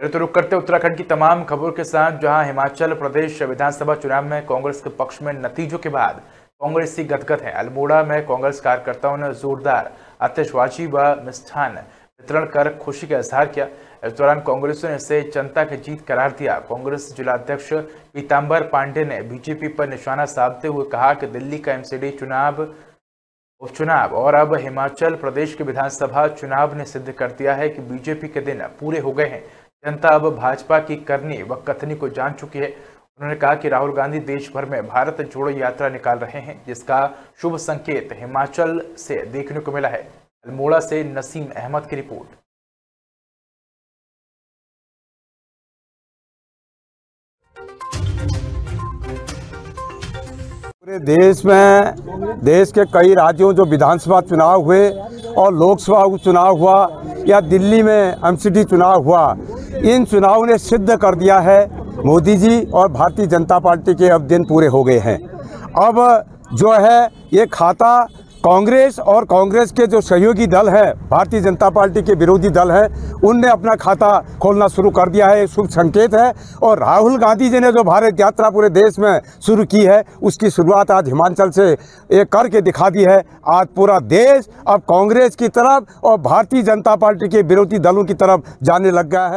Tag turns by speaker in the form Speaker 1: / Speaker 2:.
Speaker 1: तो रुक करते उत्तराखंड की तमाम खबरों के साथ, जहाँ हिमाचल प्रदेश विधानसभा चुनाव में कांग्रेस के पक्ष में नतीजों के बाद कांग्रेसी गदगद है। अल्मोड़ा में कांग्रेस कार्यकर्ताओं ने जोरदार आतिशबाजी व मिष्ठान वितरण कर खुशी का इजहार किया। इस दौरान कांग्रेस ने इसे जनता की जीत करार दिया। कांग्रेस जिलाध्यक्ष पीताम्बर पांडे ने बीजेपी पर निशाना साधते हुए कहा कि दिल्ली का एमसीडी चुनाव, उपचुनाव और अब हिमाचल प्रदेश के विधानसभा चुनाव ने सिद्ध कर दिया है कि बीजेपी के दिन पूरे हो गए हैं। जनता अब भाजपा की करनी व कथनी को जान चुकी है। उन्होंने कहा कि राहुल गांधी देश भर में भारत जोड़ो यात्रा निकाल रहे हैं, जिसका शुभ संकेत हिमाचल से देखने को मिला है। अल्मोड़ा से नसीम अहमद की रिपोर्ट।
Speaker 2: पूरे देश में, देश के कई राज्यों जो विधानसभा चुनाव हुए और लोकसभा चुनाव हुआ या दिल्ली में एमसीडी चुनाव हुआ इन चुनाव ने सिद्ध कर दिया है, मोदी जी और भारतीय जनता पार्टी के अब दिन पूरे हो गए हैं। अब जो है, ये खाता कांग्रेस और कांग्रेस के जो सहयोगी दल है, भारतीय जनता पार्टी के विरोधी दल हैं, उनने अपना खाता खोलना शुरू कर दिया है। शुभ संकेत है और राहुल गांधी जी ने जो भारत यात्रा पूरे देश में शुरू की है, उसकी शुरुआत आज हिमाचल से एक करके दिखा दी है। आज पूरा देश अब कांग्रेस की तरफ़ और भारतीय जनता पार्टी के विरोधी दलों की तरफ़ जाने लग गया है।